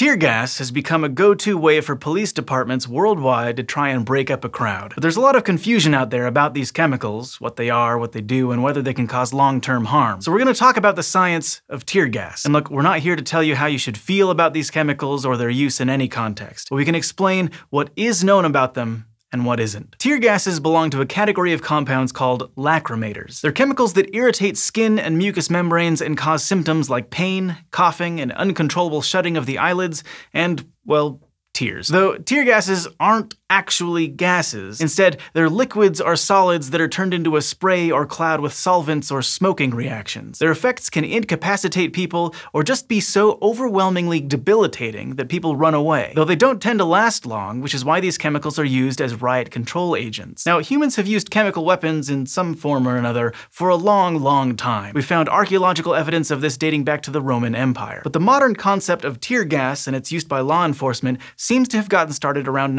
Tear gas has become a go-to way for police departments worldwide to try and break up a crowd. But there's a lot of confusion out there about these chemicals, what they are, what they do, and whether they can cause long-term harm. So we're going to talk about the science of tear gas. And look, we're not here to tell you how you should feel about these chemicals or their use in any context, but we can explain what is known about them and what isn't. Tear gases belong to a category of compounds called lacrimators. They're chemicals that irritate skin and mucous membranes and cause symptoms like pain, coughing, and uncontrollable shutting of the eyelids, and, well, tears. Though tear gases aren't actually gases. Instead, their liquids are solids that are turned into a spray or cloud with solvents or smoking reactions. Their effects can incapacitate people or just be so overwhelmingly debilitating that people run away, though they don't tend to last long, which is why these chemicals are used as riot control agents. Now, humans have used chemical weapons in some form or another for a long, long time. We found archaeological evidence of this dating back to the Roman Empire. But the modern concept of tear gas and its use by law enforcement seems to have gotten started around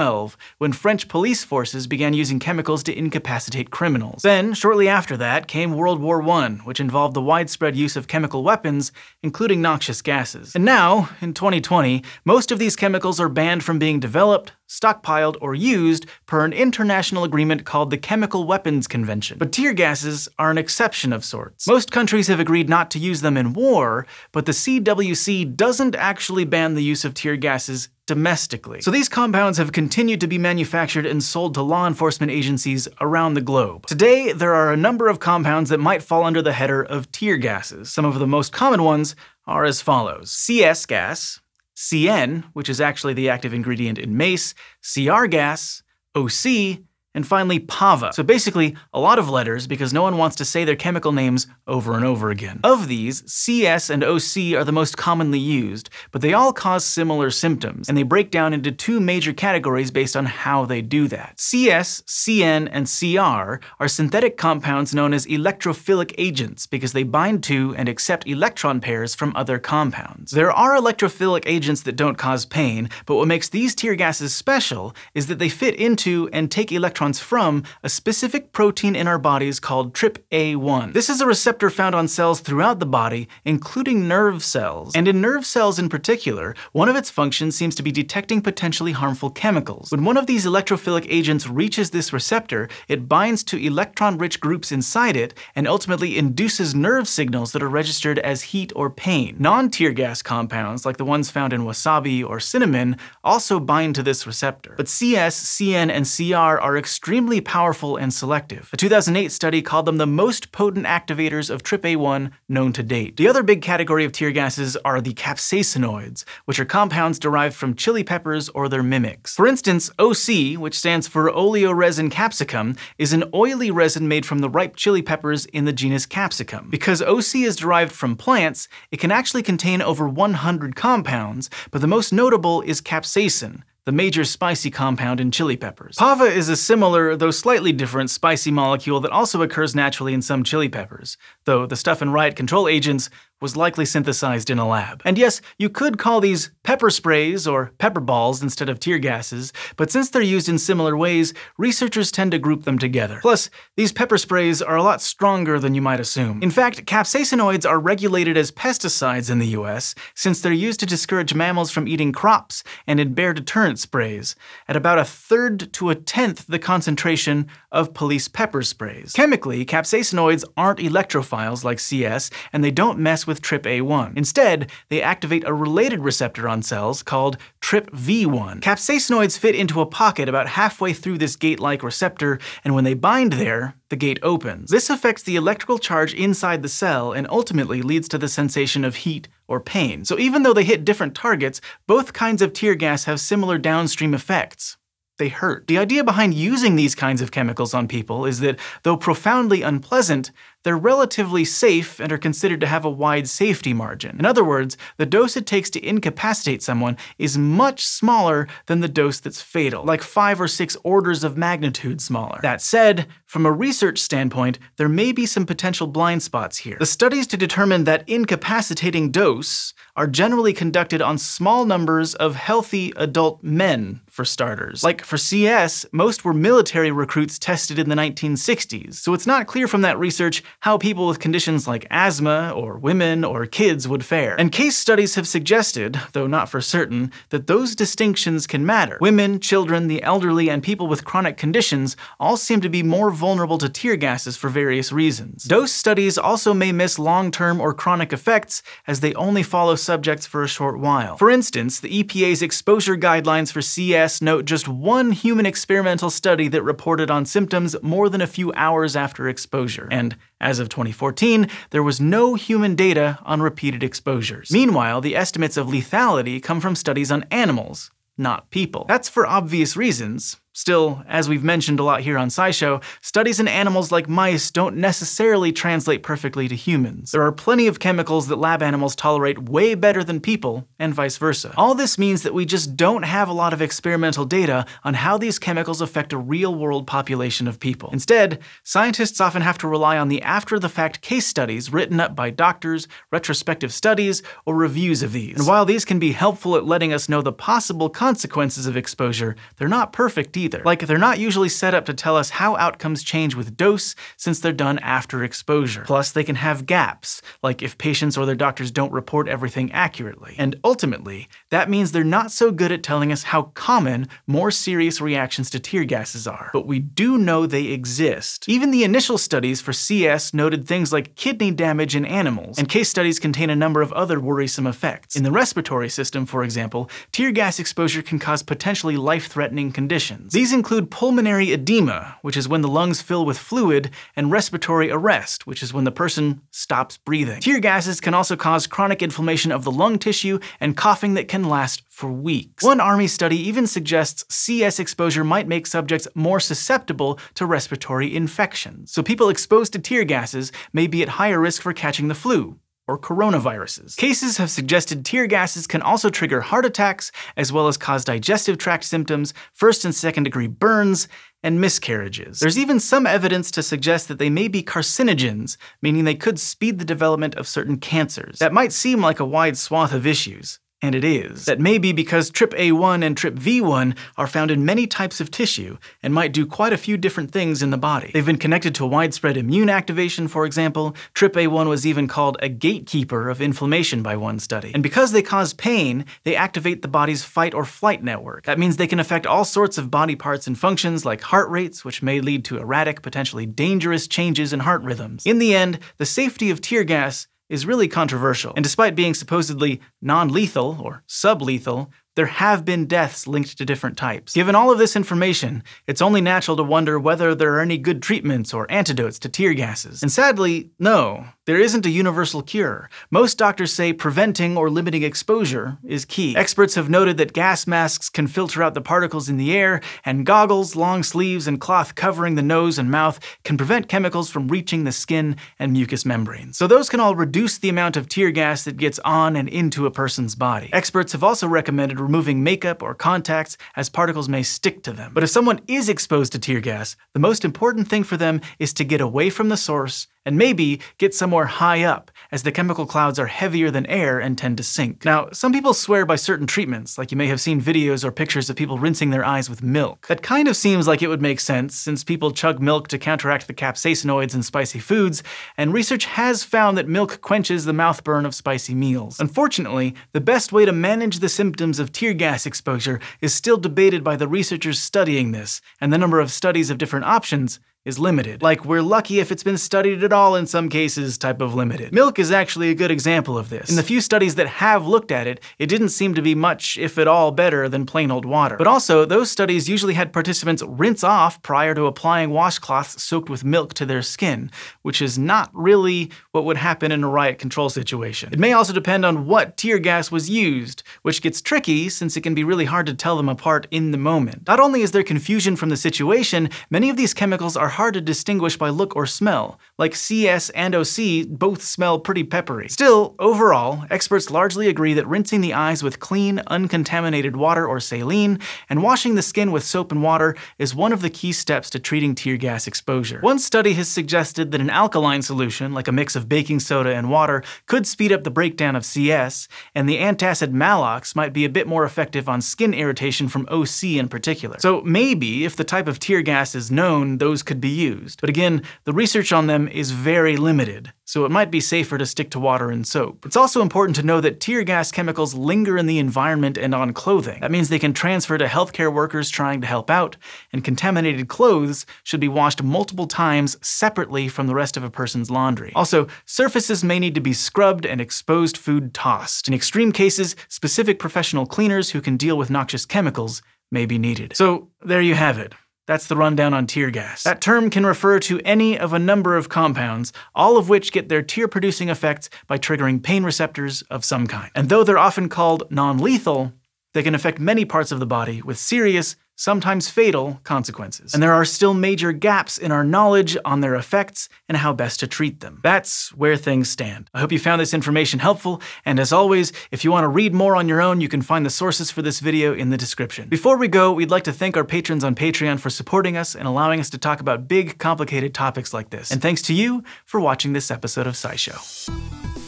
1912 when French police forces began using chemicals to incapacitate criminals. Then, shortly after that, came World War I, which involved the widespread use of chemical weapons, including noxious gases. And now, in 2020, most of these chemicals are banned from being developed, stockpiled, or used per an international agreement called the Chemical Weapons Convention. But tear gases are an exception of sorts. Most countries have agreed not to use them in war, but the CWC doesn't actually ban the use of tear gases domestically. So these compounds have continued to be manufactured and sold to law enforcement agencies around the globe. Today, there are a number of compounds that might fall under the header of tear gases. Some of the most common ones are as follows. CS gas, CN, which is actually the active ingredient in mace, CR gas, OC, and finally, PAVA. So basically, a lot of letters because no one wants to say their chemical names over and over again. Of these, CS and OC are the most commonly used, but they all cause similar symptoms, and they break down into two major categories based on how they do that. CS, CN, and CR are synthetic compounds known as electrophilic agents because they bind to and accept electron pairs from other compounds. There are electrophilic agents that don't cause pain, but what makes these tear gases special is that they fit into and take electrons electrons from a specific protein in our bodies called TRPA1. This is a receptor found on cells throughout the body, including nerve cells. And in nerve cells in particular, one of its functions seems to be detecting potentially harmful chemicals. When one of these electrophilic agents reaches this receptor, it binds to electron-rich groups inside it and ultimately induces nerve signals that are registered as heat or pain. Non-tear gas compounds, like the ones found in wasabi or cinnamon, also bind to this receptor. But CS, CN, and CR are extremely powerful and selective. A 2008 study called them the most potent activators of TRPA1 known to date. The other big category of tear gases are the capsaicinoids, which are compounds derived from chili peppers or their mimics. For instance, OC, which stands for oleoresin capsicum, is an oily resin made from the ripe chili peppers in the genus Capsicum. Because OC is derived from plants, it can actually contain over 100 compounds, but the most notable is capsaicin, the major spicy compound in chili peppers. Pava is a similar, though slightly different, spicy molecule that also occurs naturally in some chili peppers, though the stuff in riot control agents was likely synthesized in a lab. And yes, you could call these pepper sprays or pepper balls instead of tear gases, but since they're used in similar ways, researchers tend to group them together. Plus, these pepper sprays are a lot stronger than you might assume. In fact, capsaicinoids are regulated as pesticides in the US, since they're used to discourage mammals from eating crops and in bear deterrent sprays, at about a third to a tenth the concentration of police pepper sprays. Chemically, capsaicinoids aren't electrophiles like CS, and they don't mess with TRPA1. Instead, they activate a related receptor on cells called TRPV1. Capsaicinoids fit into a pocket about halfway through this gate-like receptor, and when they bind there, the gate opens. This affects the electrical charge inside the cell and ultimately leads to the sensation of heat or pain. So even though they hit different targets, both kinds of tear gas have similar downstream effects they hurt. The idea behind using these kinds of chemicals on people is that, though profoundly unpleasant, they're relatively safe and are considered to have a wide safety margin. In other words, the dose it takes to incapacitate someone is much smaller than the dose that's fatal, like five or six orders of magnitude smaller. That said, from a research standpoint, there may be some potential blind spots here. The studies to determine that incapacitating dose are generally conducted on small numbers of healthy adult men, for starters. Like for CS, most were military recruits tested in the 1960s, so it's not clear from that research how people with conditions like asthma, or women, or kids would fare. And case studies have suggested, though not for certain, that those distinctions can matter. Women, children, the elderly, and people with chronic conditions all seem to be more vulnerable to tear gases for various reasons. Dose studies also may miss long-term or chronic effects as they only follow subjects for a short while. For instance, the EPA's exposure guidelines for CS note just one human experimental study that reported on symptoms more than a few hours after exposure. And as of 2014, there was no human data on repeated exposures. Meanwhile, the estimates of lethality come from studies on animals, not people. That's for obvious reasons. Still, as we've mentioned a lot here on SciShow, studies in animals like mice don't necessarily translate perfectly to humans. There are plenty of chemicals that lab animals tolerate way better than people, and vice versa. All this means that we just don't have a lot of experimental data on how these chemicals affect a real-world population of people. Instead, scientists often have to rely on the after-the-fact case studies written up by doctors, retrospective studies, or reviews of these. And while these can be helpful at letting us know the possible consequences of exposure, they're not perfect either. Like, they're not usually set up to tell us how outcomes change with dose, since they're done after exposure. Plus, they can have gaps, like if patients or their doctors don't report everything accurately. And ultimately, that means they're not so good at telling us how common more serious reactions to tear gases are. But we do know they exist. Even the initial studies for CS noted things like kidney damage in animals, and case studies contain a number of other worrisome effects. In the respiratory system, for example, tear gas exposure can cause potentially life-threatening conditions. These include pulmonary edema, which is when the lungs fill with fluid, and respiratory arrest, which is when the person stops breathing. Tear gases can also cause chronic inflammation of the lung tissue and coughing that can last for weeks. One Army study even suggests CS exposure might make subjects more susceptible to respiratory infections. So people exposed to tear gases may be at higher risk for catching the flu, or coronaviruses. Cases have suggested tear gases can also trigger heart attacks, as well as cause digestive tract symptoms, first and second degree burns, and miscarriages. There's even some evidence to suggest that they may be carcinogens, meaning they could speed the development of certain cancers. That might seem like a wide swath of issues, and it is. That may be because TRPA1 and TRPV1 are found in many types of tissue and might do quite a few different things in the body. They've been connected to widespread immune activation, for example. TRPA1 was even called a gatekeeper of inflammation by one study. And because they cause pain, they activate the body's fight or flight network. That means they can affect all sorts of body parts and functions like heart rates, which may lead to erratic, potentially dangerous changes in heart rhythms. In the end, the safety of tear gas is really controversial. And despite being supposedly non-lethal or sublethal, there have been deaths linked to different types. Given all of this information, it's only natural to wonder whether there are any good treatments or antidotes to tear gases. And sadly, no, there isn't a universal cure. Most doctors say preventing or limiting exposure is key. Experts have noted that gas masks can filter out the particles in the air, and goggles, long sleeves, and cloth covering the nose and mouth can prevent chemicals from reaching the skin and mucous membranes. So those can all reduce the amount of tear gas that gets on and into a person's body. Experts have also recommended removing makeup or contacts as particles may stick to them. But if someone is exposed to tear gas, the most important thing for them is to get away from the source and maybe get somewhere high up, as the chemical clouds are heavier than air and tend to sink. Now, some people swear by certain treatments, like you may have seen videos or pictures of people rinsing their eyes with milk. That kind of seems like it would make sense, since people chug milk to counteract the capsaicinoids in spicy foods, and research has found that milk quenches the mouth burn of spicy meals. Unfortunately, the best way to manage the symptoms of tear gas exposure is still debated by the researchers studying this, and the number of studies of different options is limited. Like, we're lucky if it's been studied at all in some cases type of limited. Milk is actually a good example of this. In the few studies that have looked at it, it didn't seem to be much, if at all, better than plain old water. But also, those studies usually had participants rinse off prior to applying washcloths soaked with milk to their skin, which is not really what would happen in a riot control situation. It may also depend on what tear gas was used, which gets tricky since it can be really hard to tell them apart in the moment. Not only is there confusion from the situation, many of these chemicals are hard to distinguish by look or smell. Like CS and OC both smell pretty peppery. Still, overall, experts largely agree that rinsing the eyes with clean, uncontaminated water or saline, and washing the skin with soap and water is one of the key steps to treating tear gas exposure. One study has suggested that an alkaline solution, like a mix of baking soda and water, could speed up the breakdown of CS, and the antacid Maalox might be a bit more effective on skin irritation from OC in particular. So maybe, if the type of tear gas is known, those could could be used. But again, the research on them is very limited, so it might be safer to stick to water and soap. It's also important to know that tear gas chemicals linger in the environment and on clothing. That means they can transfer to healthcare workers trying to help out, and contaminated clothes should be washed multiple times separately from the rest of a person's laundry. Also, surfaces may need to be scrubbed and exposed food tossed. In extreme cases, specific professional cleaners who can deal with noxious chemicals may be needed. So, there you have it. That's the rundown on tear gas. That term can refer to any of a number of compounds, all of which get their tear producing effects by triggering pain receptors of some kind. And though they're often called non lethal, they can affect many parts of the body with serious, sometimes fatal, consequences. And there are still major gaps in our knowledge on their effects and how best to treat them. That's where things stand. I hope you found this information helpful, and as always, if you want to read more on your own, you can find the sources for this video in the description. Before we go, we'd like to thank our patrons on Patreon for supporting us and allowing us to talk about big, complicated topics like this. And thanks to you for watching this episode of SciShow.